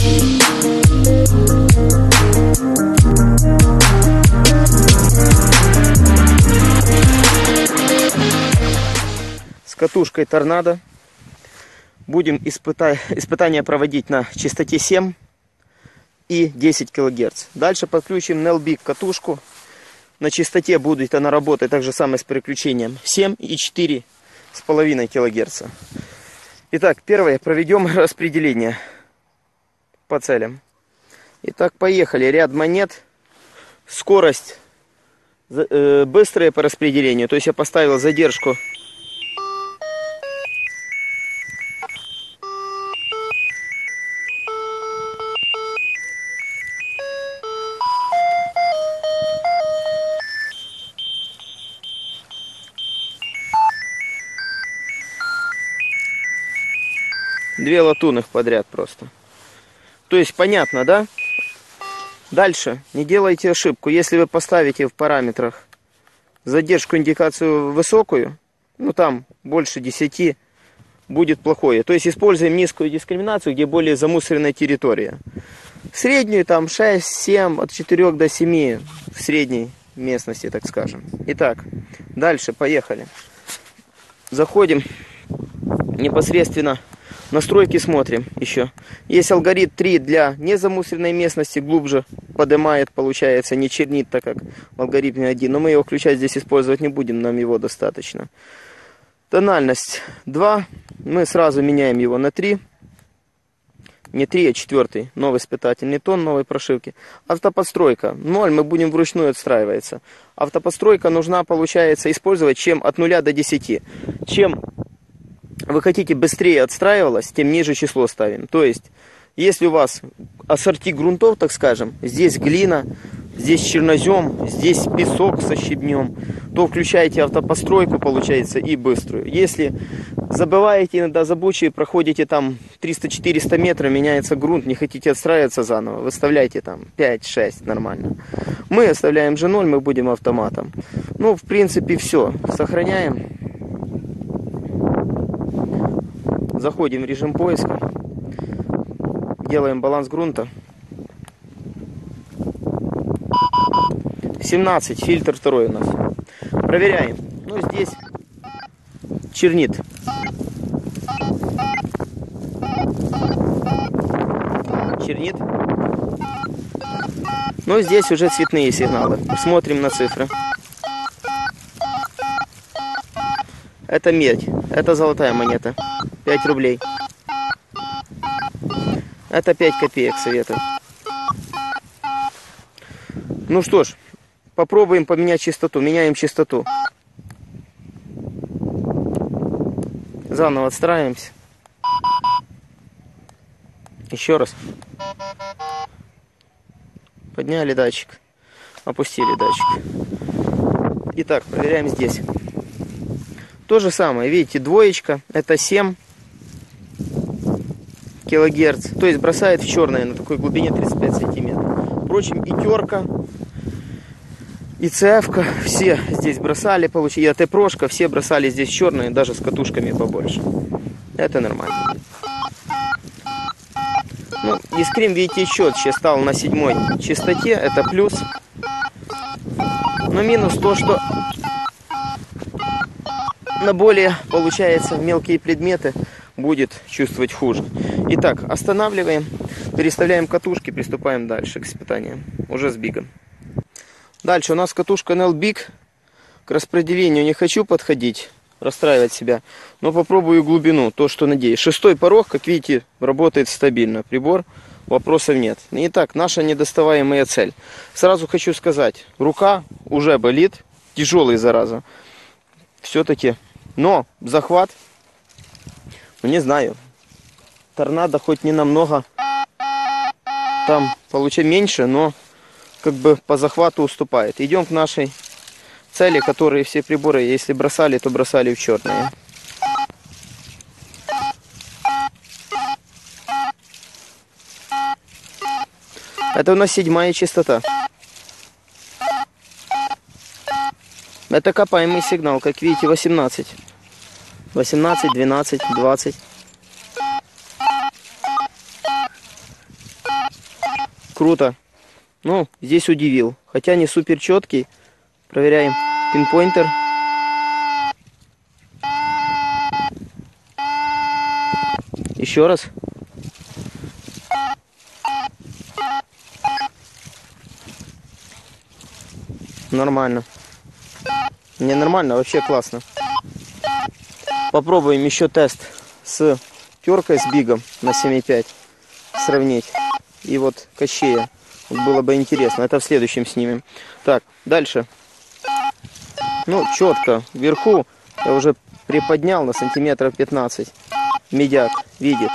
С катушкой торнадо. Будем испыта... испытания проводить на частоте 7 и 10 кГц. Дальше подключим Nelbig катушку. На частоте будет она работать так же самое с переключением 7 и 4 с половиной килогерца. Итак, первое, проведем распределение по целям. Итак, поехали. Ряд монет, скорость э, быстрая по распределению. То есть я поставил задержку Две латунных подряд просто. То есть понятно, да? Дальше. Не делайте ошибку. Если вы поставите в параметрах задержку индикацию высокую, ну там больше 10, будет плохое. То есть используем низкую дискриминацию, где более замусоренная территория. Среднюю там 6, 7, от 4 до 7 в средней местности, так скажем. Итак, дальше, поехали. Заходим непосредственно Настройки смотрим еще. Есть алгоритм 3 для незамусоренной местности, глубже поднимает, получается, не чернит, так как в алгоритме 1. Но мы его включать здесь использовать не будем, нам его достаточно. Тональность 2. Мы сразу меняем его на 3. Не 3, а 4. Новый испытательный тон новой прошивки. Автопостройка 0. Мы будем вручную отстраиваться. Автопостройка нужна, получается, использовать чем от 0 до 10. Чем вы хотите быстрее отстраивалось, тем ниже число ставим. То есть, если у вас ассорти грунтов, так скажем, здесь глина, здесь чернозем, здесь песок со щебнем, то включаете автопостройку, получается, и быструю. Если забываете иногда забучие, проходите там 300-400 метров, меняется грунт, не хотите отстраиваться заново, выставляйте там 5-6, нормально. Мы оставляем G0, мы будем автоматом. Ну, в принципе, все. Сохраняем. Заходим в режим поиска. Делаем баланс грунта. 17, фильтр второй у нас. Проверяем. Ну, здесь чернит. Чернит. Но здесь уже цветные сигналы. Смотрим на цифры. Это медь. Это золотая монета. 5 рублей. Это 5 копеек советую. Ну что ж, попробуем поменять частоту. Меняем частоту. Заново отстраиваемся. Еще раз. Подняли датчик. Опустили датчик. Итак, проверяем здесь. То же самое, видите, двоечка, это 7 килогерц. То есть бросает в черное на такой глубине 35 сантиметров. Впрочем, и терка, и цевка, все здесь бросали, получили, и АТ-прошка, все бросали здесь черные, даже с катушками побольше. Это нормально. Ну, искрим, видите, четче стал на седьмой частоте, это плюс. Но минус то, что на более, получается, мелкие предметы будет чувствовать хуже. Итак, останавливаем, переставляем катушки, приступаем дальше к испытаниям. Уже с бигом. Дальше у нас катушка NL Big. К распределению не хочу подходить, расстраивать себя, но попробую глубину, то, что надеюсь. Шестой порог, как видите, работает стабильно. Прибор, вопросов нет. Итак, наша недоставаемая цель. Сразу хочу сказать, рука уже болит, тяжелый зараза. Все-таки, но захват ну, не знаю. Торнадо хоть не намного. Там получается меньше, но как бы по захвату уступает. Идем к нашей цели, которые все приборы, если бросали, то бросали в черные. Это у нас седьмая частота. Это копаемый сигнал, как видите, 18. 18, 12, 20. круто. Ну, здесь удивил. Хотя не супер четкий. Проверяем пинпоинтер. Еще раз. Нормально. Не нормально, вообще классно. Попробуем еще тест с теркой с бигом на 7,5 сравнить. И вот кощея. Вот было бы интересно. Это в следующем снимем. Так, дальше. Ну, четко. Вверху я уже приподнял на сантиметров 15. Медяк видит.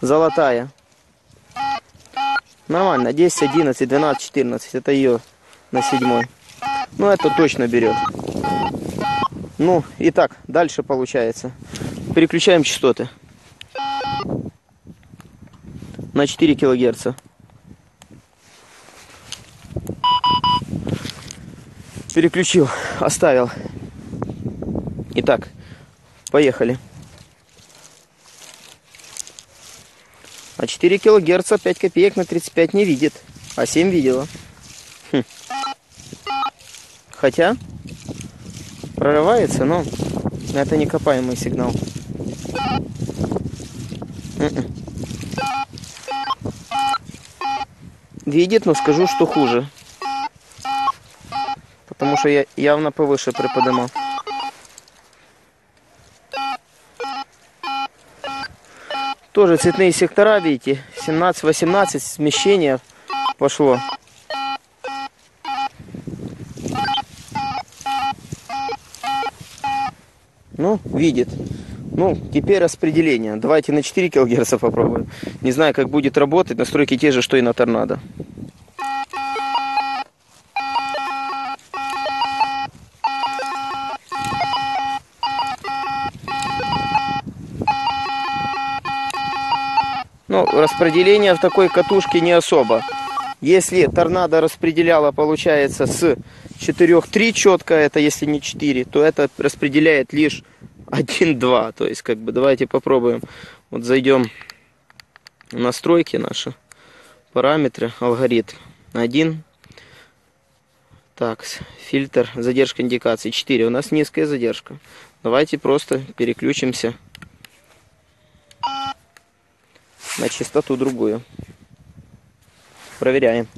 Золотая. Нормально. 10, 11, 12, 14. Это ее на седьмой. Ну, это точно берет. Ну, и так, дальше получается. Переключаем частоты. На 4 килогерца. Переключил, оставил. Итак, поехали. А 4 килогерца 5 копеек на 35 не видит. А 7 видела. Хм. Хотя прорывается, но это не копаемый сигнал. М-м. Видит, но скажу, что хуже. Потому что я явно повыше приподнимал. Тоже цветные сектора, видите, 17-18 смещения пошло. Ну, видит. Ну, теперь распределение. Давайте на 4 кГц попробуем. Не знаю, как будет работать. Настройки те же, что и на торнадо. Ну, распределение в такой катушке не особо. Если торнадо распределяла, получается, с 4-3 четко, это если не 4, то это распределяет лишь 1-2. То есть, как бы, давайте попробуем. Вот зайдем в настройки наши, параметры, алгоритм. 1. Так, фильтр, задержка индикации 4. У нас низкая задержка. Давайте просто переключимся на частоту другую. Проверяем.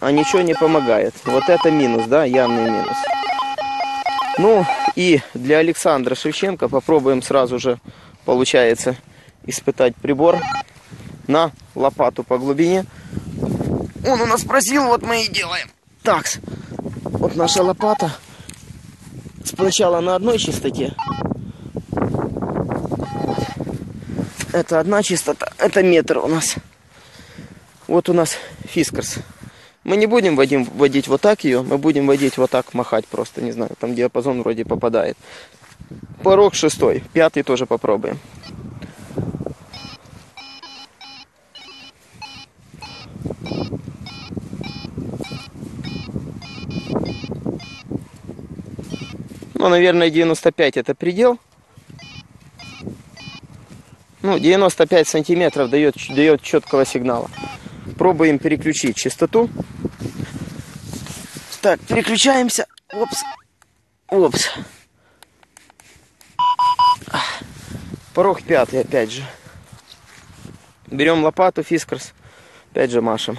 А ничего не помогает. Вот это минус, да, явный минус. Ну и для Александра Шевченко попробуем сразу же, получается, испытать прибор на лопату по глубине. Он у нас просил, вот мы и делаем. Так, вот наша лопата сначала на одной частоте, Это одна частота, это метр у нас. Вот у нас фискарс. Мы не будем водить, вот так ее, мы будем водить вот так, махать просто, не знаю, там диапазон вроде попадает. Порог шестой, пятый тоже попробуем. Ну, наверное, 95 это предел. Ну, 95 сантиметров дает, дает четкого сигнала. Пробуем переключить частоту. Так, переключаемся. Опс. Опс. Порог пятый, опять же. Берем лопату, фискарс. Опять же машем.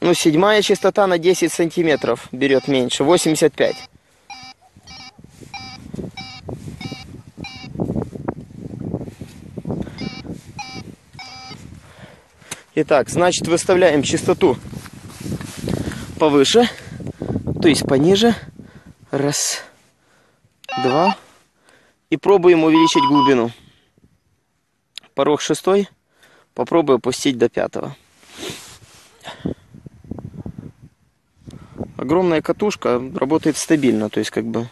Ну, седьмая частота на 10 сантиметров берет меньше. 85. Итак, значит выставляем частоту повыше, то есть пониже. Раз, два. И пробуем увеличить глубину. Порог шестой. Попробую опустить до пятого. Огромная катушка работает стабильно, то есть как бы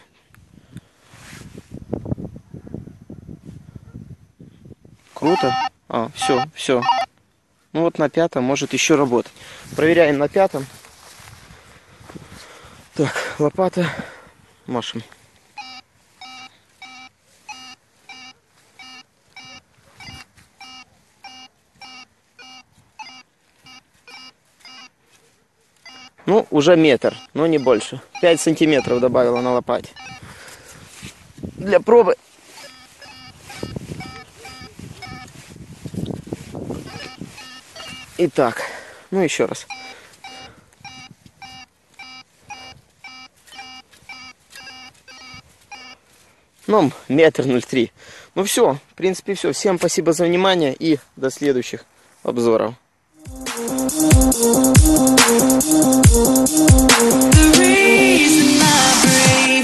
Круто. А, все, все. Ну вот на пятом может еще работать. Проверяем на пятом. Так, лопата. машем. Ну, уже метр, но не больше. 5 сантиметров добавила на лопате. Для пробы. Итак, ну еще раз. Ну, метр ноль три. Ну все, в принципе все. Всем спасибо за внимание и до следующих обзоров. The reason I breathe